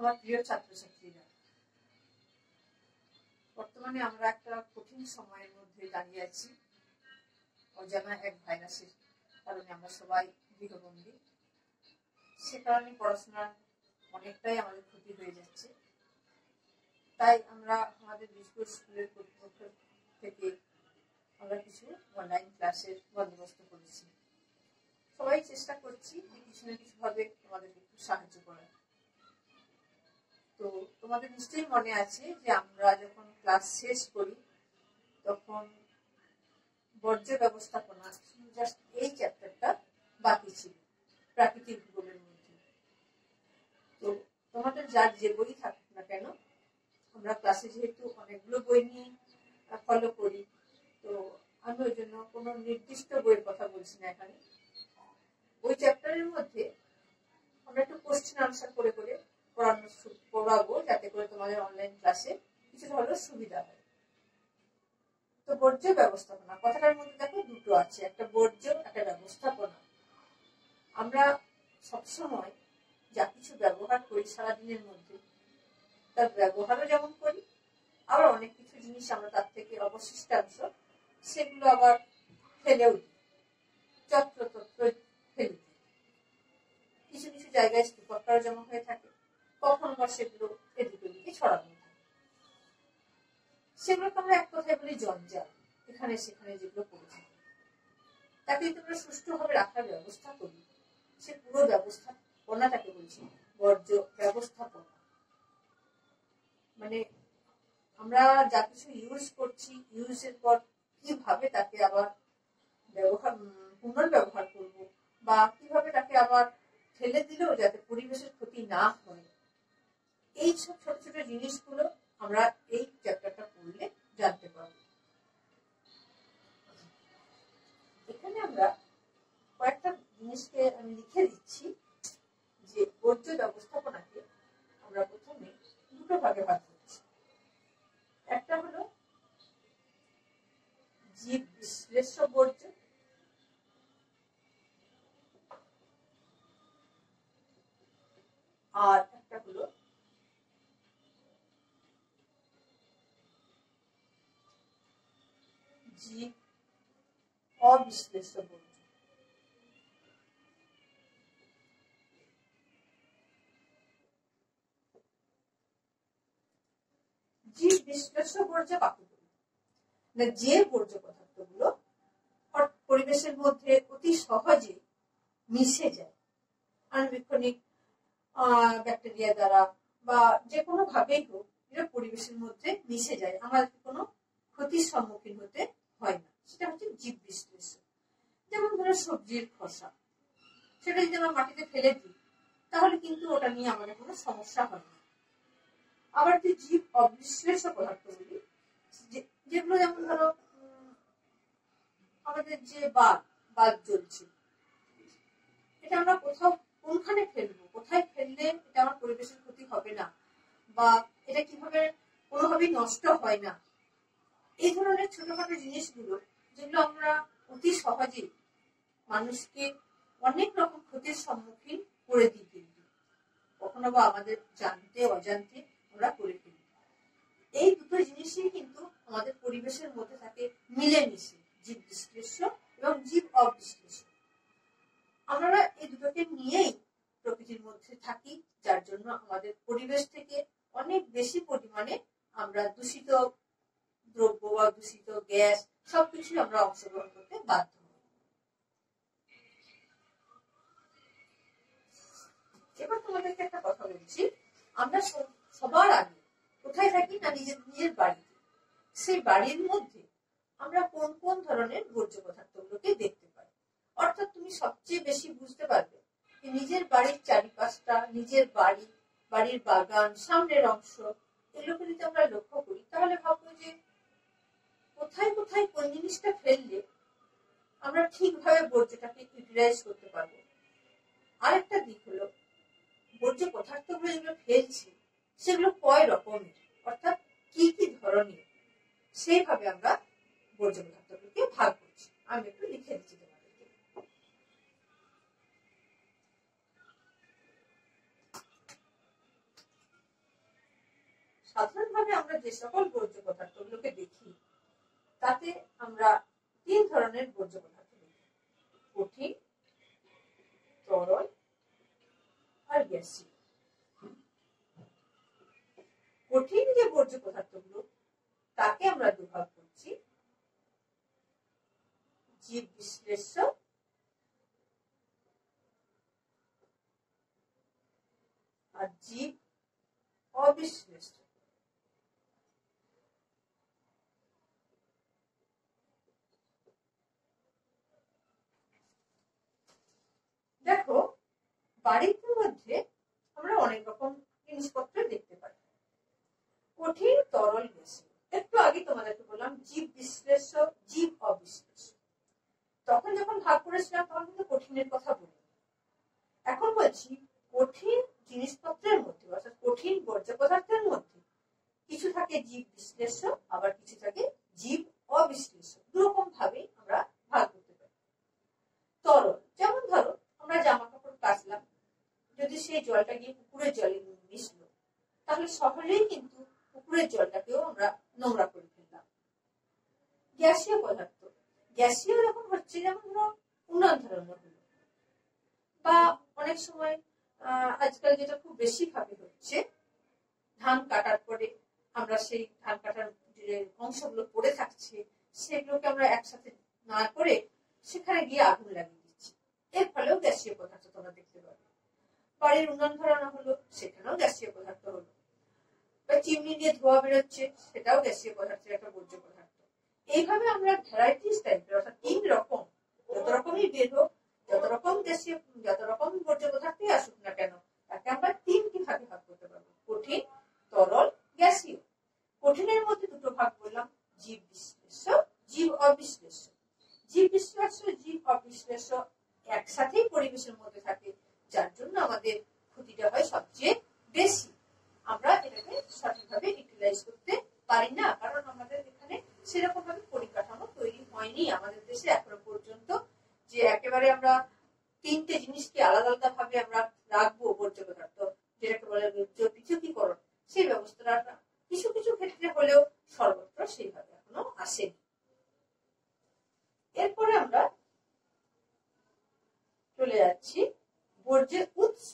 আমার প্রিয় ছাত্রছাত্রীরা, বর্তমানে আমরা একটা কঠিন সময়ের মধ্যে দাঁড়িয়ে আছি। অজানা এক ভাইরাসের কারণে আমরা সবাই গৃহবন্দী। সে কারণে পড়াশোনার অনেকটাই আমাদের ক্ষতি হয়ে যাচ্ছে। তাই আমরা আমাদের বিস্কুট স্কুলের কর্তৃপক্ষ থেকে আমরা কিছু অনলাইন ক্লাসের বন্দোবস্ত করেছি। সবাই চেষ্টা করছি যে কিছু না কিছু ভাবে তোমাদেরকে একটু সাহায্য করার। তো তোমাদের নিশ্চয়ই মনে আছে যে আমরা যখন ক্লাস শেষ করি, তখন বর্জ্য ব্যবস্থাপনা জাস্ট এই চ্যাপ্টারটা বাকি ছিল, প্রাকৃতিক ভূগোলের মধ্যে। তো তোমাদের যার যে বই থাকুক না কেন, আমরা ক্লাসে যেহেতু অনেকগুলো বই নিয়ে ফলো করি, তো আমি ওই জন্য কোনো নির্দিষ্ট বইয়ের কথা বলছি না এখানে। ওই চ্যাপ্টারের মধ্যে আমরা একটু কোশ্চেন আনসার করে করে পড়ানো পড়াবো যাতে করে তোমাদের অনলাইন ক্লাসে কিছুটা হলেও সুবিধা হয়। তো বর্জ্য ব্যবস্থাপনা, কথাটার মধ্যে দেখো দুটো আছে, একটা বর্জ্য, একটা ব্যবস্থাপনা। আমরা সবসময় যা কিছু ব্যবহার করি সারাদিনের মধ্যে, তার ব্যবহারও যেমন করি, আবার অনেক কিছু জিনিস আমরা তার থেকে অবশিষ্টাংশ, সেগুলো আবার ফেলেও দিই, যত্রতত্র ফেলে দিই। কিছু কিছু জায়গায় স্তূপকার জমা হয়ে থাকে কখন বা সেগুলো এদিকে ওদিকে ছড়ানো থাকে সেগুলোকে আমরা এক কথায় বলি জঞ্জাল। এখানে সেখানে যেগুলো পড়ে থাকে। তাকে আমরা সুষ্ঠুভাবে রাখার ব্যবস্থা করি। সে পুরো ব্যবস্থাপনাটাকে বলছি, বর্জ্য ব্যবস্থাপনা। মানে আমরা যা কিছু ইউজ করছি ইউজের পর কীভাবে তাকে আবার ব্যবহার পুনর্ব্যবহার করব বা কীভাবে তাকে আবার ফেলে দিলেও যাতে পরিবেশের ক্ষতি না হয় এই সব ছোট ছোট জিনিসগুলো আমরা এই চ্যাপ্টারটা পড়লে জানতে পারব। এখানে আমরা কয়েকটা জিনিসকে আমি লিখে দিচ্ছি যে বর্জ্য ব্যবস্থাপনাকে আমরা প্রথমে দুটো ভাগে ভাগ করছি। একটা হলো জীব বিশ্লেষ্য বর্জ্য। আর অবিশ্লেষ্য বর্জ্য জীব বিশ্লেষ্য বর্জ্য বলি। না, যে বর্জ্য পদার্থগুলো পরিবেশের মধ্যে অতি সহজে মিশে যায়, আণুবীক্ষণিক ব্যাকটেরিয়া দ্বারা বা যে কোনো ভাবেই হোক এটা পরিবেশের মধ্যে মিশে যায়। আমাদের কোনো ক্ষতির সম্মুখীন হতে হয় না। সেটা হচ্ছে জীব বিশ্লেষণ। যেমন ধরো সবজির খোসা। সেটা যদি আমরা মাটিতে ফেলে দিই, তাহলে কিন্তু ওটা নিয়ে আমাদের কোনো সমস্যা হয় না। আবার যে জীব অবিশ্লেষ পদার্থগুলি যেগুলো যেমন ধরো আমাদের যে বাল্ব বাল্ব জ্বলছে। এটা আমরা কোথাও, কোনখানে ফেলব? কোথায় ফেললে এটা আমার পরিবেশের ক্ষতি হবে না? বা এটা কীভাবে কোনোভাবেই নষ্ট হয় না? এই ধরনের ছোটখাটো জিনিসগুলো যেগুলো আমরা অতি সহজে মানুষকে অনেক রকম ক্ষতির সম্মুখীন করে দিই কিন্তু। কখনো বা আমাদের জানতে, অজান্তে আমরা করে ফেলি। এই দুটো জিনিসই কিন্তু আমাদের পরিবেশের মধ্যে থাকে মিলেমিশে, জীব বিশ্লেষ্য এবং জীব অবিশ্লেষ্য আমরা এই দুটোকে নিয়েই প্রকৃতির মধ্যে থাকি, যার জন্য আমাদের পরিবেশ থেকে অনেক বেশি পরিমাণে আমরা দূষিত দ্রব্য বা দূষিত গ্যাস সবকিছু আমরা অংশগ্রহণ করতে বাধ্য এবার তোমাদেরকে একটা কথা বলছি। আমরা সবার আগে কোথায় থাকি না নিজের নিজের বাড়িতে? সেই বাড়ির মধ্যে আমরা কোন কোন ধরনের বর্জ্য পদার্থগুলোকে দেখতে পাই? অর্থাৎ তুমি সবচেয়ে বেশি বুঝতে পারবে নিজের বাড়ির চারিপাশটা, নিজের বাড়ি, বাড়ির বাগান, সামনের অংশ, এগুলোকে যদি আমরা লক্ষ্য করি, তাহলে ভাববো যে কোথায় কোথায় কোন জিনিসটা ফেললে আমরা ঠিকভাবে বর্জ্যটাকে ইউটিলাইজ করতে পারব। আরেকটা দিক হলো, বর্জ্য পদার্থগুলো যেগুলো ফেলছি, সেগুলো কয় রকমের? অর্থাৎ কি কি ধরনের? সেইভাবে আমরা বর্জ্য পদার্থগুলোকে ভাগ করছি। আমি একটু লিখে দিচ্ছি তোমাদেরকে। যে সকল বর্জ্য পদার্থগুলোকে দেখি আমরা তিন ধরনের বর্জ্য পদার্থ কঠিন, তরল আর গ্যাসীয়। কঠিন যে বর্জ্য পদার্থগুলো, তাকে আমরা দুভাগ করছি। জীব বিশ্লেষ্য আর জীব অবিশ্লেষ্য দেখো বাড়ির মধ্যে আমরা অনেক রকম জিনিসপত্র দেখতে পাই। কঠিন, তরল গ্যাসীয় একটু আগে তোমাদেরকে বললাম, জীব বিশ্লেষ্য জীব অবিশ্লেষ্য তখন যখন ভাগ করেছিলাম তখন কিন্তু কঠিনের কথা বলি, এখন বলছি, কঠিন জিনিসপত্রের মধ্যে, অর্থাৎ কঠিন বর্জ্য পদার্থের মধ্যে কিছু থাকে জীব বিশ্লেষ্য আবার কিছু থাকে জীব অবিশ্লেষ্য দুরকম ভাবে আমরা ভাগ করতে পারি। তরল, যেমন ধরো, আমরা জামা কাপড় কাচলাম যদি সেই জলটা গিয়ে পুকুরের জলে মিশলো, তাহলে সহজেই কিন্তু পুকুরের জলটাকেও আমরা নোংরা করে ফেললাম। গ্যাসীয় পদার্থ। গ্যাসীয় যখন হচ্ছে যেমন ধরো উন্নয়ন ধরনের হলো। বা অনেক সময় আজকাল যেটা খুব বেশি ভাবে হচ্ছে, ধান কাটার পরে আমরা সেই ধান কাটার যে অংশগুলো পড়ে থাকছে, সেগুলোকে আমরা একসাথে না করে সেখানে গিয়ে আগুন লাগিয়ে দিচ্ছি। এর ফলেও গ্যাসীয় পদার্থ তোমরা পাবে উন্নয়ন ধরানো হলো, সেখানেও গ্যাসীয় পদার্থ হলো। বা চিমনি দিয়ে ধোয়া বেরোচ্ছে, সেটাও গ্যাসীয় পদার্থের একটা বর্জ্য পদার্থ। এইভাবে আমরা ভ্যারাইটিস টাইপের অর্থাৎ তিন রকম, যত রকমই বের হোক, যত রকম গ্যাসীয়, যত রকম বর্জ্য পদার্থই আসুক না কেন, তাকে আমরা তিনটি ভাগে ভাগ করতে পারব। কঠিন, তরল, গ্যাসীয়। কঠিনের মধ্যে দুটো ভাগ বললাম, জীব বিশ্লেষ্য জীব অবিশ্লেষ্য জীব বিশ্লেষ্য জীব অবিশ্লেষ্য একসাথেই পরিবেশের মধ্যে থাকে। যার জন্য আমাদের ক্ষতিটা হয় সবচেয়ে বেশি। আমরা এটাকে সঠিকভাবে ইউটিলাইজ করতে পারি না, কারণ আমাদের এখানে সেরকম ভাবে পরিকাঠামো তৈরি হয়নি আমাদের দেশে এখনও পর্যন্ত, যে একেবারে আমরা তিনটে জিনিসকে আলাদা আলাদা ভাবে আমরা রাখব বর্জ্য পদার্থ যেটাকে বলে পৃথকীকরণ সেই ব্যবস্থাটা কিছু কিছু ক্ষেত্রে হলেও সর্বত্র সেইভাবে এখনও আসেনি। এরপরে আমরা চলে যাচ্ছি বর্জ্যের উৎস।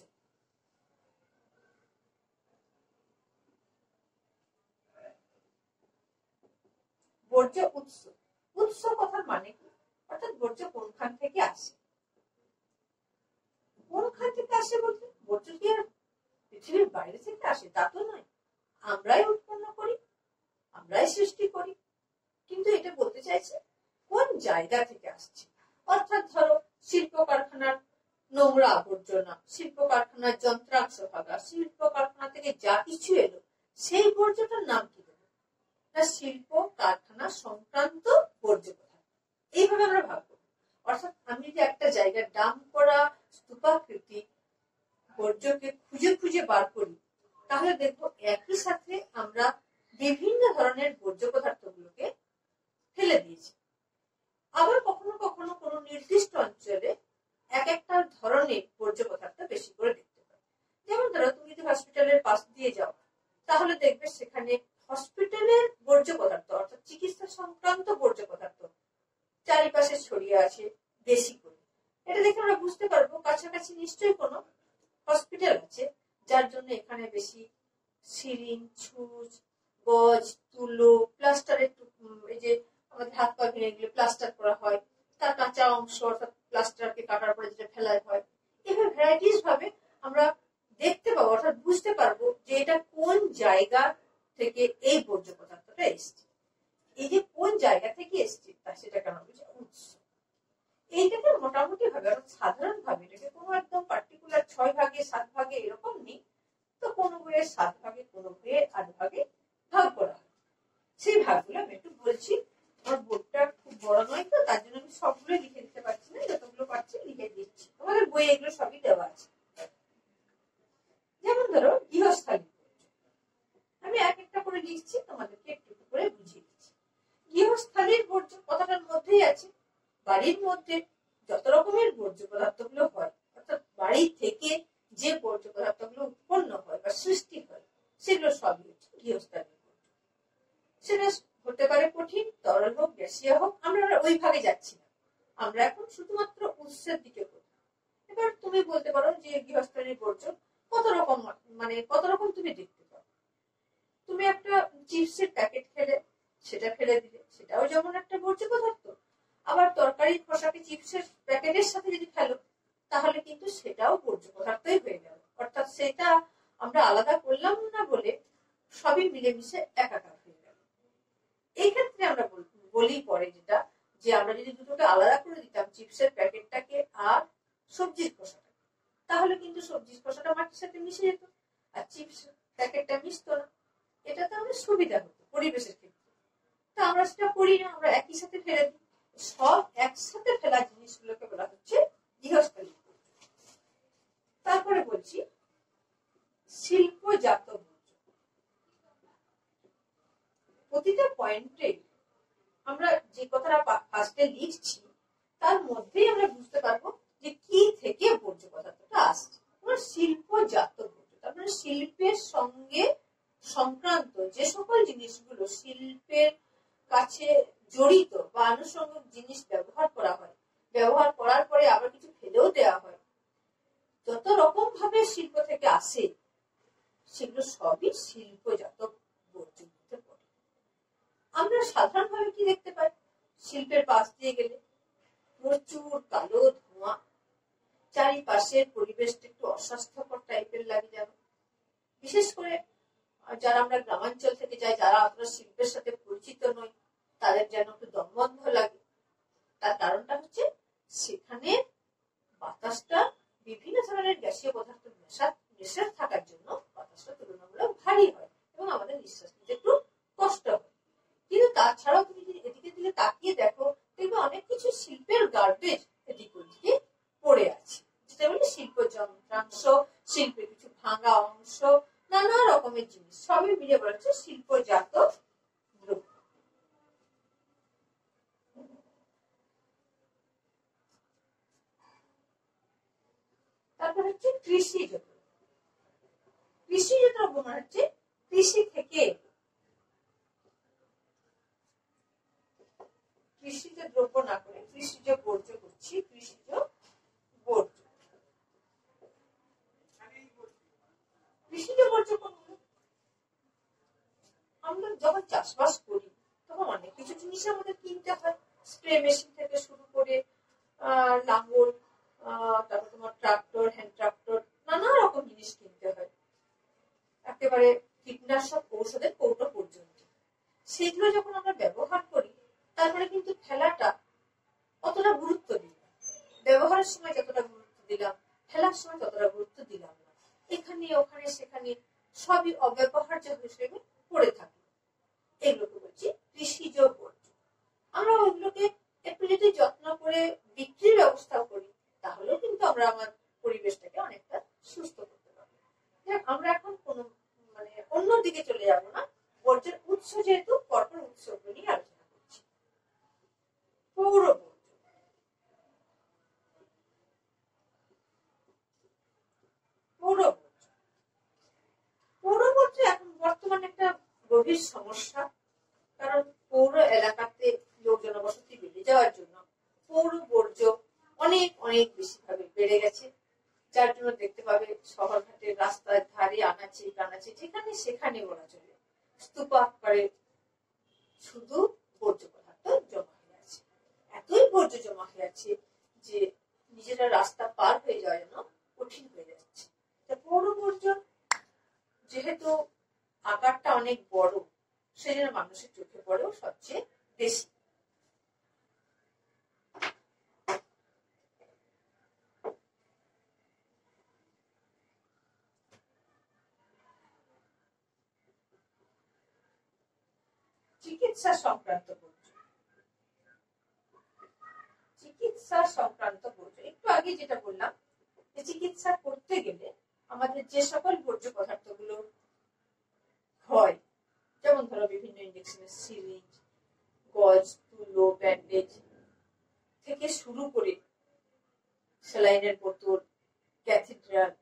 বর্জ্য উৎস। উৎস কথার মানে কি? অর্থাৎ বর্জ্য কোনখান থেকে আসে। কোনখান থেকে আসে বলতে? বর্জ্য কি আর পৃথিবীর বাইরে থেকে আসে? তা তো নয়। আমরাই উৎপন্ন করি, আমরাই সৃষ্টি করি। কিন্তু এটা বলতে চাইছে কোন জায়গা থেকে আসছে? অর্থাৎ ধরো শিল্প কারখানার নোংরা আবর্জনা শিল্প কারখানার যন্ত্রাংশ ভাগা শিল্প কারখানা থেকে যা কিছু এলো, সেই বর্জ্যটার নাম কি দেবো না, শিল্প, কারখানা সংক্রান্ত বর্জ্য এইভাবে আমরা ভাববো অর্থাৎ আমি যদি একটা জায়গায় ডাম করা স্তূপাকৃতি বর্জ্যকে খুঁজে খুঁজে বার করি, তাহলে দেখব একই সাথে আমরা বিভিন্ন ধরনের বর্জ্য পদার্থগুলোকে ফেলে দিয়েছি। আবার কখনো কখনো কোনো নির্দিষ্ট অঞ্চলে এক একটা ধরনের বর্জ্য পদার্থ বেশি করে দেখতে পাই যেমন ধরো, তুমি যদি হসপিটালের পাশ দিয়ে যাও, তাহলে দেখবে সেখানে হসপিটালের বর্জ্য পদার্থ অর্থাৎ চিকিৎসা সংক্রান্ত বর্জ্য পদার্থ চারিপাশে ছড়িয়ে আছে বেশি করে। এটা দেখে আমরা বুঝতে পারব, কাছাকাছি নিশ্চয়ই কোনো হসপিটাল আছে যার জন্য এখানে বেশি সিরিন ছুঁচ গজ, তুলো প্লাস্টারের এই যে আমাদের হাত পা ভেঙে গেলে প্লাস্টার করা হয়। তার কাঁচা অংশ অর্থাৎ প্লাস্টারকে কাটার পরে যেটা ফেলা হয় এভাবে ভ্যারাইটিস ভাবে আমরা দেখতে পাবো অর্থাৎ বুঝতে পারব যে এটা কোন জায়গা থেকে এই বর্জ্য পদার্থটা এসছে। এই যে কোন জায়গা থেকে এসছে তা সেটা কেন বলছে উৎস। এইটাকে মোটামুটি ভাবে অর্থাৎ সাধারণ ভাবে এটাকে কোনো একদম পার্টিকুলার ছয় ভাগে, সাত ভাগে এরকম নেই। তো কোনো বইয়ে সাত ভাগে, কোনো বইয়ে আট ভাগে ভাগ করা হয়। সেই ভাগগুলো আমি একটু বলছি। আমার বোর্ডটা খুব বড় নয় তো, তার জন্য আমি সবগুলো লিখে দিতে পারছি না, যতগুলো পারছি লিখে দিচ্ছি। তোমাদের বই এগুলো সবই দেওয়া আছে। যেমন ধরো, গৃহস্থালী আমি এক একটা করে লিখছি, তোমাদেরকে একটু করে বুঝিয়ে দিচ্ছি। গৃহস্থালীর বর্জ্য কথাটার মধ্যেই আছে। বাড়ির মধ্যে যত রকমের বর্জ্য পদার্থগুলো হয়, অর্থাৎ বাড়ি থেকে যে বর্জ্য পদার্থগুলো উৎপন্ন হয় বা সৃষ্টি হয়, সেগুলো সবই হচ্ছে গৃহস্থালীর বর্জ্য সেটা হতে পারে কঠিন, তরল হোক, গ্যাসিয়া হোক, আমরা ওই ভাগে যাচ্ছি না। আমরা এখন শুধুমাত্র উৎসের দিকে এবার তুমি বলতে পারো যে গৃহস্থালীর বর্জ্য কত রকম মানে কত রকম তুমি দেখতে পাও? তুমি একটা চিপসের প্যাকেট খেলে, সেটা ফেলে দিলে, সেটাও যেমন একটা বর্জ্য পদার্থ। আবার তরকারির খোসাকে চিপসের প্যাকেটের সাথে যদি ফেলো, তাহলে কিন্তু সেটাও বর্জ্য পদার্থই হয়ে গেল। অর্থাৎ সেটা আমরা আলাদা করলাম না বলে সবই মিলেমিশে একাকার হয়ে গেল এই ক্ষেত্রে আমরা বলি পরে যেটা, যে আমরা যদি দুটোকে আলাদা করে দিতাম, চিপসের প্যাকেটটাকে আর সবজির খোসাটা তাহলে কিন্তু সবজির খোসাটা মাটির সাথে মিশে যেত, আর চিপস প্যাকেটটা মিশতো না। এটা তো আমাদের সুবিধা হতো পরিবেশের ক্ষেত্রে। তা আমরা সেটা করি না, আমরা একই সাথে ফেলে দিই। সব একসাথে ফেলা জিনিসগুলোকে বলা হচ্ছে গৃহস্থলী তারপরে বলছি, শিল্পজাত বর্জ্য। প্রতিটা পয়েন্টে আমরা যে কথাটা ফার্স্টে লিখছি, তার মধ্যেই আমরা বুঝতে পারব যে কি থেকে বর্জ্য পদার্থটা আসছে। শিল্পজাত বর্জ্য তার মানে শিল্পের সঙ্গে সংক্রান্ত যে সকল জিনিসগুলো শিল্পের কাছে জড়িত বা আনুষঙ্গিক জিনিস ব্যবহার করা হয়, ব্যবহার করার পরে আবার কিছু ফেলেও দেওয়া হয়, যত রকম ভাবে শিল্প থেকে আসে, সেগুলো সবই শিল্পজাত বর্জ্য মধ্যে পড়ে আমরা সাধারণভাবে কি দেখতে পাই? শিল্পের পাশ দিয়ে গেলে প্রচুর কালো ধোঁয়া। চারিপাশের পরিবেশটা একটু অস্বাস্থ্যকর টাইপের লাগে যেন। বিশেষ করে যারা আমরা গ্রামাঞ্চল থেকে যাই, যারা আপনার শিল্পের সাথে পরিচিত নই, তাদের যেন একটু দমবন্ধ লাগে। তার কারণটা হচ্ছে সেখানে বাতাসটা বিভিন্ন ধরনের গ্যাসীয় পদার্থ মেশা মেশে থাকার জন্য বাতাসটা তুলনামূলক ভারী হয় এবং আমাদের নিঃশ্বাস নিতে একটু কষ্ট হয়। কিন্তু তাছাড়াও তুমি যদি এদিকে দিলে তাকিয়ে দেখো, দেখবে অনেক কিছু শিল্পের গার্বেজ এদিক ওদিকে পড়ে আছে। যেটা বলি শিল্প যন্ত্রাংশ, শিল্পের কিছু ভাঙা অংশ, নানা রকমের জিনিস। সবই মিলে বলা হচ্ছে শিল্পজাত দ্রব্য। তারপর হচ্ছে কৃষিজ কৃষিজ দ্রব্য মানে হচ্ছে কৃষি থেকে কৃষিজ দ্রব্য না করে, কৃষিজ বর্জ্য করছি, কৃষিজ বর্জ্য। কৃষিজ বর্জ্য আমরা যখন চাষবাস করি, তখন অনেক কিছু জিনিস আমাদের কিনতে হয়। স্প্রে মেশিন থেকে শুরু করে লাঙ্গল তারপর তোমার ট্রাক্টর, হ্যান্ড ট্রাক্টর, নানা রকম জিনিস কিনতে হয়। একেবারে কীটনাশক ঔষধের কৌটো পর্যন্ত। সেগুলো যখন আমরা ব্যবহার করি তারপরে কিন্তু খেলাটা অতটা গুরুত্ব না ব্যবহারের সময় যতটা গুরুত্ব দিলাম, খেলার সময় ততটা গুরুত্ব দিলাম না। এখানে, ওখানে, সেখানে সবই অব্যবহার্য হিসেবে পড়ে থাকে। এগুলোকে বলছি কৃষিজ বর্জ্য আমরা ওইগুলোকে একটু যদি যত্ন করে বিক্রির ব্যবস্থা করি, তাহলেও কিন্তু আমরা আমার পরিবেশটাকে অনেকটা সুস্থ করতে পারব। আমরা এখন কোন মানে অন্য দিকে চলে যাব না। বর্জ্যের উৎস যেহেতু, পরপর উৎসগুলো নিয়ে আলোচনা পৌর কারণ পৌর এলাকাতে বেড়ে যাওয়ার জন্য পৌর বর্জ্য অনেক অনেক বেশি ভাবে বেড়ে গেছে। যার জন্য দেখতে পাবে রাস্তার ধারে আনাচে যেখানে সেখানে ওরা চলে স্তূপ করে শুধু বর্জ্য পদার্থ জমা হয়ে আছে এতই বর্জ্য জমা হয়ে আছে যে নিজেরা রাস্তা পার হয়ে যাওয়ার জন্য কঠিন হয়ে যাচ্ছে পৌর বর্জ্য যেহেতু আকারটা অনেক বড় সেই জন্য মানুষের চোখে পড়েও সবচেয়ে বেশি চিকিৎসা সংক্রান্ত বর্জ্য চিকিৎসা সংক্রান্ত বর্জ্য একটু আগে যেটা বললাম, যে চিকিৎসা করতে গেলে আমাদের যে সকল বর্জ্য পদার্থগুলো হয়, যেমন ধরো বিভিন্ন ইঞ্জেকশনের সিরিঞ্জ গজ, তুলো ব্যান্ডেজ থেকে শুরু করে স্যালাইনের বোতল ক্যাথিড্রাল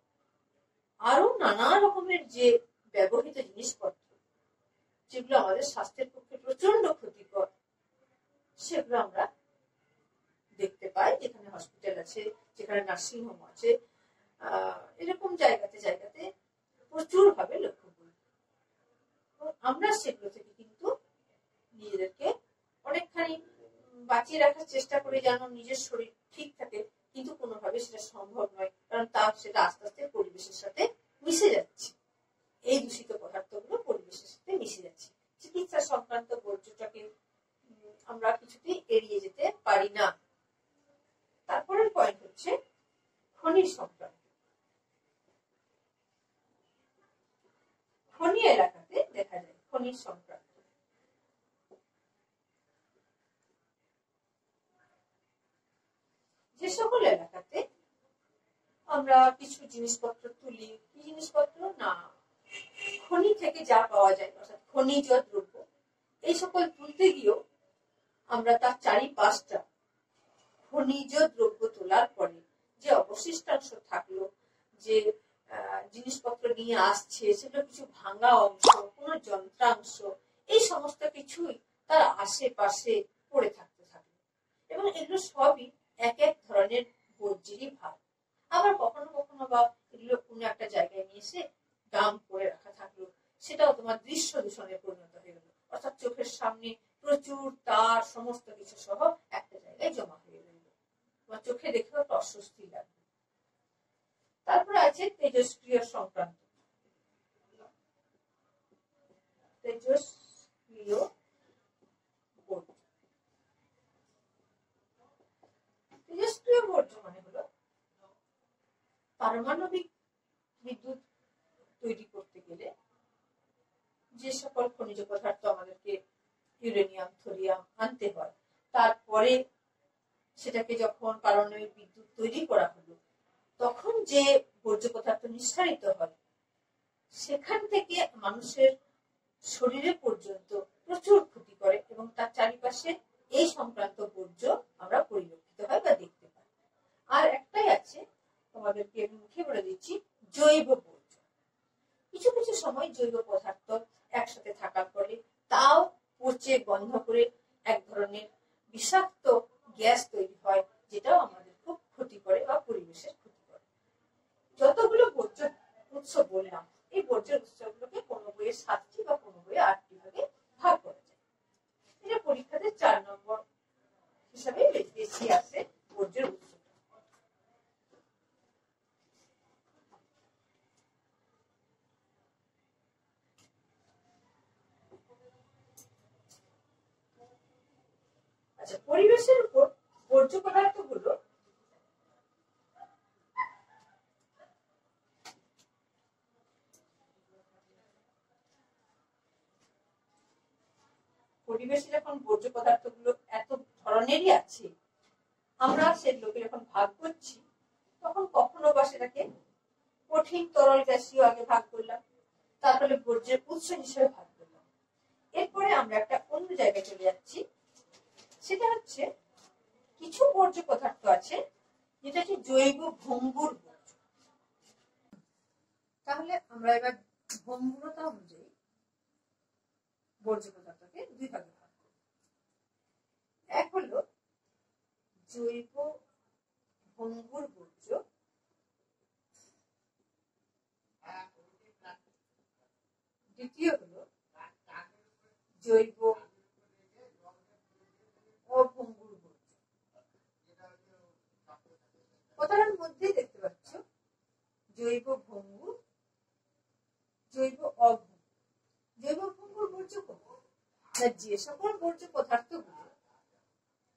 আরও নানা রকমের যে ব্যবহৃত জিনিসপত্র, যেগুলো আমাদের স্বাস্থ্যের পক্ষে প্রচণ্ড ক্ষতিকর, সেগুলো আমরা দেখতে পাই যেখানে হসপিটাল আছে, যেখানে নার্সিং হোম আছে এরকম জায়গাতে জায়গাতে প্রচুর ভাবে লক্ষ্য করি। আমরা সেগুলো থেকে কিন্তু নিজেদেরকে অনেকখানি বাঁচিয়ে রাখার চেষ্টা করি, যেন নিজের শরীর ঠিক থাকে, কিন্তু কোনোভাবে সেটা সম্ভব নয়, কারণ তা সেটা আস্তে আস্তে পরিবেশের সাথে মিশে যাচ্ছে। এই দূষিত পদার্থগুলো পরিবেশের সাথে মিশে যাচ্ছে। চিকিৎসা সংক্রান্ত বর্জ্যটাকে আমরা কিছুতেই এড়িয়ে যেতে পারি না। তারপরের পয়েন্ট হচ্ছে খনির সংক্রান্ত খনি এলাকাতে দেখা যায় খনির সংক্রান্ত যে সকল এলাকাতে আমরা কিছু জিনিসপত্র তুলি, কি জিনিসপত্র? না, খনি থেকে যা পাওয়া যায়, অর্থাৎ খনিজ দ্রব্য, এই সকল তুলতে গিয়েও আমরা তার চারিপাশটা খনিজ দ্রব্য তোলার পরে যে অবশিষ্টাংশ থাকল, যে জিনিসপত্র নিয়ে আসছে, সেগুলো কিছু ভাঙা অংশ, কোন যন্ত্রাংশ, এই সমস্ত কিছুই তার আশেপাশে পড়ে থাকতে থাকল। এবং এগুলো সবই এক এক ধরনের বর্জ্যেরই ভাব আবার কখনো কখনো বা এগুলো কোনো একটা জায়গায় নিয়ে এসে ডাম করে রাখা থাকল, সেটাও তোমার দৃশ্য দূষণে পরিণত হয়ে গেল। অর্থাৎ চোখের সামনে প্রচুর তার, সমস্ত কিছু সহ একটা জায়গায় জমা হয়ে রইল তোমার চোখে দেখেও একটা অস্বস্তি লাগবে। তারপরে আছে তেজস্ক্রিয় সংক্রান্ত। তেজস্ক্রিয় তেজস্ক্রিয় বর্জ্য মানে হলো পারমাণবিক বিদ্যুৎ তৈরি করতে গেলে যে সকল খনিজ পদার্থ আমাদেরকে ইউরেনিয়াম, থোরিয়াম আনতে হয়, তারপরে সেটাকে যখন পারমাণবিক বিদ্যুৎ তৈরি করা হলো, তখন যে বর্জ্য পদার্থ নিঃসারিত হয়, সেখান থেকে মানুষের শরীরে পর্যন্ত প্রচুর ক্ষতি করে এবং তার চারিপাশে এই সংক্রান্ত বর্জ্য আমরা পরিলক্ষিত হয় বা দেখতে পাই। আর একটাই আছে, তোমাদেরকে আমি মুখে বলে দিচ্ছি, জৈব বর্জ্য। কিছু কিছু সময় জৈব পদার্থ একসাথে থাকার ফলে তাও পচে বন্ধ করে এক ধরনের বিষাক্ত গ্যাস তৈরি হয়, যেটাও আমাদের খুব ক্ষতি করে বা পরিবেশের ক্ষতি করে। যতগুলো বর্জ্য উৎস বললাম, এই বর্জ্যের উৎসগুলোকে কোনো বইয়ে সাতটি বা কোনো বইয়ে আটটি ভাগে ভাগ করা যায়। এটা পরীক্ষাতে চার নম্বর হিসাবে বেশি আসে বর্জ্যের উৎস আচ্ছা পরিবেশের উপর বর্জ্য পদার্থগুলো পরিবেশে যখন বর্জ্য পদার্থগুলো এত ধরনেরই আছে, আমরা সেগুলোকে যখন ভাগ করছি, তখন কখনো বা সেটাকে কঠিন তরল গ্যাসীয় আগে ভাগ করলাম, তারপরে বর্জ্যের উৎস হিসেবে ভাগ করলাম। এরপরে আমরা একটা অন্য জায়গায় চলে যাচ্ছি, সেটা হচ্ছে কিছু বর্জ্য পদার্থ আছে, যেটা হচ্ছে জৈব ভঙ্গুর তাহলে আমরা এবার ভঙ্গুরতা অনুযায়ী বর্জ্য পদার্থকে দুই ভাগে ভাগ করব এক হলো জৈব ভঙ্গুর বর্জ্য। দ্বিতীয় হলো জৈব অভঙ্গুর বর্জ্য। কথাটার মধ্যেই দেখতে পাচ্ছ, জৈব ভঙ্গুর, জৈব অভঙ্গুর। জৈব ভঙ্গুর বর্জ্য যে সকল বর্জ্য পদার্থগুলো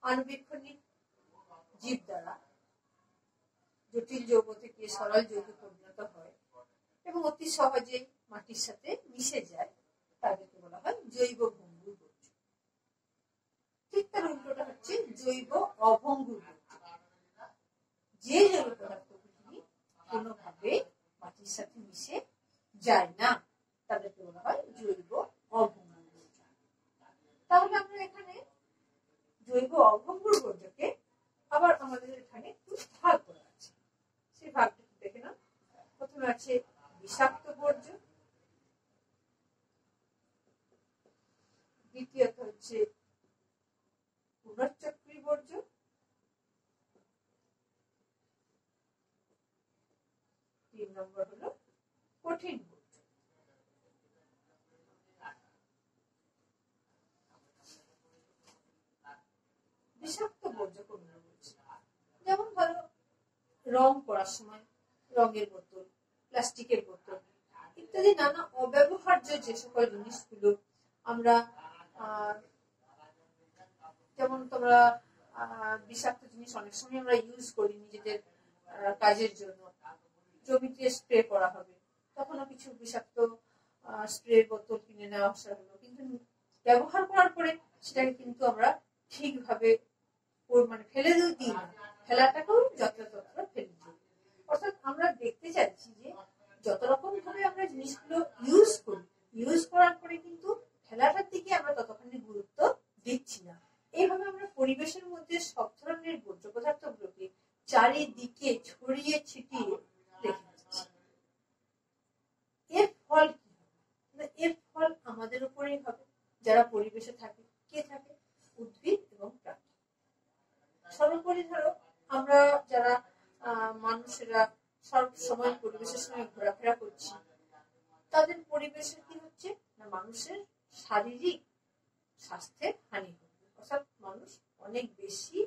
আণুবীক্ষণিক জীব দ্বারা জটিল যৌগ থেকে সরল যৌগে পরিণত হয় এবং অতি সহজেই মাটির সাথে মিশে যায়, তাদেরকে বলা হয় জৈব ভঙ্গুর বর্জ্য। ঠিক তার উল্টোটা হচ্ছে জৈব অভঙ্গুর বর্জ্য। যে জৈব পদার্থগুলি কোনোভাবে মাটির সাথে মিশে যায় না তাদেরকে বলা হয় জৈব অভঙ্গুর বর্জ্য তাহলে আমরা এখানে জৈব অভঙ্গুর বর্জ্যকে আবার আমাদের এখানে একটু ভাগ করা আছে সেই ভাগটা দেখে নাও প্রথমে আছে বিষাক্ত বর্জ্য দ্বিতীয়ত হচ্ছে পুনর্চক্রী বর্জ্য তিন নম্বর হলো কঠিন বর্জ্য বিষাক্ত বর্জ্য কোনগুলো বলছি যেমন ধরো, রং করার সময়, রঙের বোতল, প্লাস্টিকের বোতল ইত্যাদি নানা অব্যবহার্য যে সকল জিনিসগুলো আমরা যেমন তোমরা বিষাক্ত জিনিস অনেক সময় আমরা ইউজ করি নিজেদের কাজের জন্য। জমিতে স্প্রে করা হবে। তখনও কিছু বিষাক্ত স্প্রে বোতল কিনে নেওয়া হলো। কিন্তু ব্যবহার করার পরে সেটাকে কিন্তু আমরা ঠিকভাবে মানে ফেলে দিই না ফেলাটাকেও যত্রতত্র ফেলে দিই অর্থাৎ আমরা দেখতে চাচ্ছি যে যত রকম ভাবে আমরা জিনিসগুলো ইউজ করি ইউজ করার পরে কিন্তু ফেলাটার দিকে আমরা ততখানি গুরুত্ব দিচ্ছি না। এইভাবে আমরা পরিবেশের মধ্যে সব ধরনের বর্জ্য পদার্থগুলোকে চারিদিকে ছড়িয়ে ছিটিয়ে রেখে দিচ্ছি এর ফল কি হবে এর ফল আমাদের উপরেই হবে যারা পরিবেশে থাকে কে থাকে উদ্ভিদ এবং প্রাণী সর্বোপরি ধরো আমরা যারা মানুষেরা সব সময় পরিবেশের সঙ্গে ঘোরাফেরা করছি তাদের পরিবেশের কি হচ্ছে না মানুষের শারীরিক স্বাস্থ্যের হানি হচ্ছে অর্থাৎ মানুষ অনেক বেশি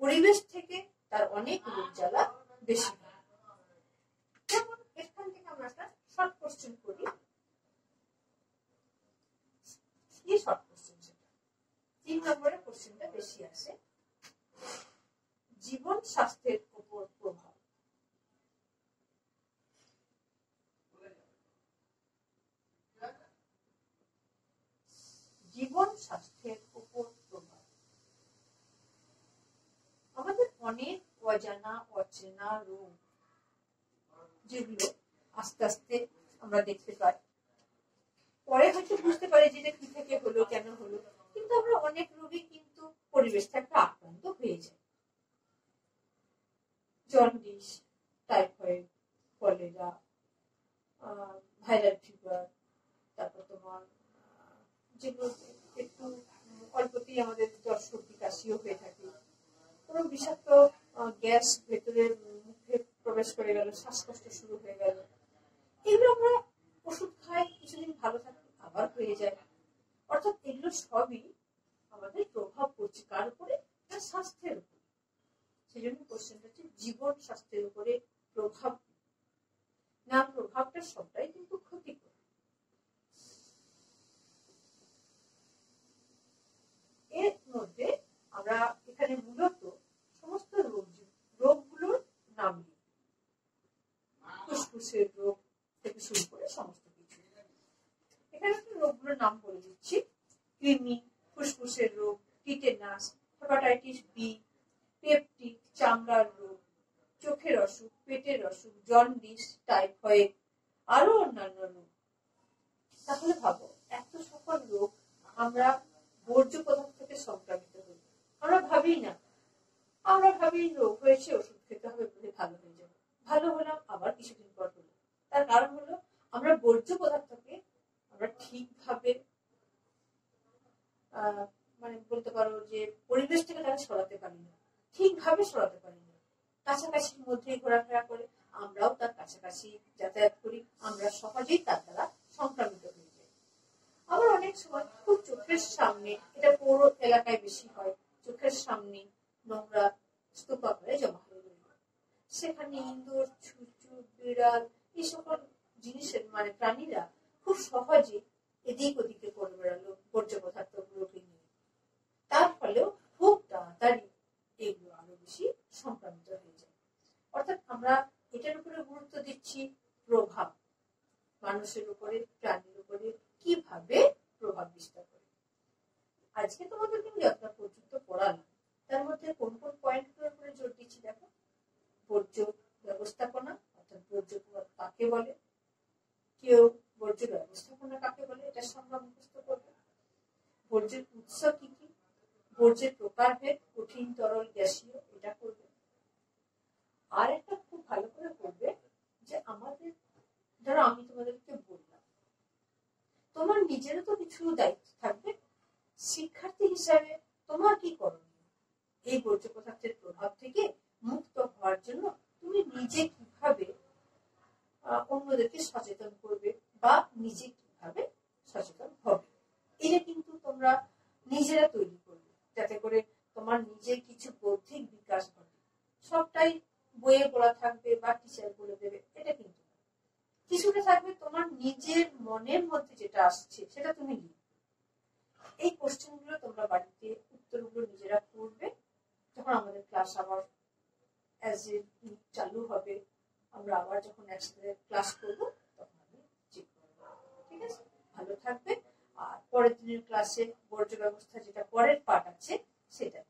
পরিবেশ থেকে তার অনেক রোগ জ্বালা বেশি যেমন এখান থেকে আমরা একটা শর্ট কোশ্চেন করি কি শর্ট কোশ্চেন সেটা তিন নম্বরের কোশ্চেনটা বেশি আসে জীবন স্বাস্থ্যের উপর প্রভাব জীবন স্বাস্থ্যের উপর প্রভাব আমাদের অনেক অজানা অচেনা রোগ যেগুলো আস্তে আস্তে আমরা দেখতে পাই। পরে হয়তো বুঝতে পারি যে কি থেকে হলো, কেন হলো। কিন্তু আমরা অনেক রোগী কিন্তু পরিবেশ থেকে আক্রান্ত হয়ে যায়। Jaundice, typhoid, cholera viral fever, তারপর তোমার যেগুলো একটু অল্পতেই আমাদের জ্বর, সর্দি, কাশিও হয়ে থাকে। কোনো বিষাক্ত গ্যাস ভেতরে মুখে প্রবেশ করে গেল, শ্বাসকষ্ট শুরু হয়ে গেল। এগুলো আমরা ওষুধ খাই, কিছুদিন ভালো থাকি, আবার হয়ে যায়। অর্থাৎ এগুলো সবই আমাদের প্রভাব পড়ছে। কার উপরে? না, স্বাস্থ্যের উপরে। সেই জন্য কোশ্চেনটা হচ্ছে জীবন স্বাস্থ্যের উপরে প্রভাব। না, প্রভাবটা সবটাই কিন্তু ক্ষতিকর। এর মধ্যে আমরা এখানে মূলত সমস্ত রোগ রোগগুলোর নাম ফুসফুসের রোগ থেকে শুরু করে সমস্ত কিছু। এখানে একটু রোগগুলোর নাম বলে দিচ্ছি। কৃমি, ফুসফুসের রোগ, টিটেনাস, হেপাটাইটিস বি পেপটিক চামড়ার রোগ, চোখের অসুখ, পেটের অসুখ, জন্ডিস, টাইফয়েড আরও অন্যান্য রোগ। তাহলে ভাবো, এত সকল রোগ আমরা বর্জ্য পদার্থ থেকে সংক্রামিত হই। আমরা ভাবি না আমরা ভাবি রোগ হয়েছে, ওষুধ খেতে হবে বলে ভালো হয়ে যাবে। ভালো হলাম, আবার কিছুদিন পর হলো। তার কারণ হলো, আমরা বর্জ্য পদার্থকে আমরা ঠিকভাবে মানে বলতে পারো যে পরিবেশ থেকে তারা সরাতে পারি না। ঠিকভাবে সরাতে পারি না। কাছাকাছির মধ্যেই ঘোরাফেরা করে, আমরাও তার কাছাকাছি যাতায়াত করি, আমরা সহজেই তার দ্বারা সংক্রামিত হয়ে যাই। আবার অনেক সময় খুব চোখের সামনে, এটা পৌর এলাকায় বেশি হয়, চোখের সামনে নোংরা স্তূপা করে জমা হয়ে রইল সেখানে ইন্দুর ছুচু, বিড়াল এই সকল জিনিসের মানে প্রাণীরা খুব সহজে এদিক ওদিকে করে বেড়ালো, বর্জ্য পদার্থগুলোকে নিয়ে। তার ফলেও খুব তাড়াতাড়ি এগুলো আরও বেশি সংক্রামিত হয়ে যায়। অর্থাৎ আমরা এটার উপরে গুরুত্ব দিচ্ছি প্রভাব। মানুষের উপরে, প্রাণীর উপরে কীভাবে প্রভাব বিস্তার করে? আজকে তোমাদের কিন্তু যতটা পর্যন্ত পড়ালাম। তার মধ্যে কোন কোন পয়েন্টগুলোর উপরে জোর দিচ্ছি দেখো? বর্জ্য ব্যবস্থাপনা, অর্থাৎ বর্জ্য কাকে বলে? কেউ বর্জ্য ব্যবস্থাপনা কাকে বলে? এটা সঙ্গে মুখস্থ করবে। বর্জ্যের উৎস কি কি? বর্জ্যের প্রকারভেদ কঠিন, তরল, গ্যাসীয়, এটা করবে। আর একটা খুব ভালো করে করবে যে আমাদের, ধরো আমি তোমাদেরকে বললাম, তোমার নিজেরও তো কিছু দায়িত্ব থাকবে। শিক্ষার্থী হিসাবে তোমার কি করণীয়? এই বর্জ্য পদার্থের প্রভাব থেকে মুক্ত হওয়ার জন্য তুমি নিজে কীভাবে অন্যদেরকে সচেতন করবে বা নিজে কীভাবে সচেতন হবে? এটা কিন্তু তোমরা নিজেরা তৈরি করবে, যাতে করে তোমার নিজের কিছু বৌদ্ধিক বিকাশ ঘটে। সবটাই বইয়ে বলা থাকবে বা টিচার বলে দেবে, এটা কিন্তু কিছুটা থাকবে তোমার নিজের মনের মধ্যে যেটা আসছে, সেটা তুমি লিখবে। এই কোশ্চেন তোমরা বাড়িতে উত্তরগুলো নিজেরা করবে যখন আমাদের ক্লাস আবার অ্যাজ এ চালু হবে। আমরা আবার যখন একসাথে ক্লাস করব, তখন আমি চেক করব। ঠিক আছে? ভালো থাকবে আর পরের দিনের ক্লাসে বর্জ্য ব্যবস্থা যেটা পরের পার্ট আছে, সেটা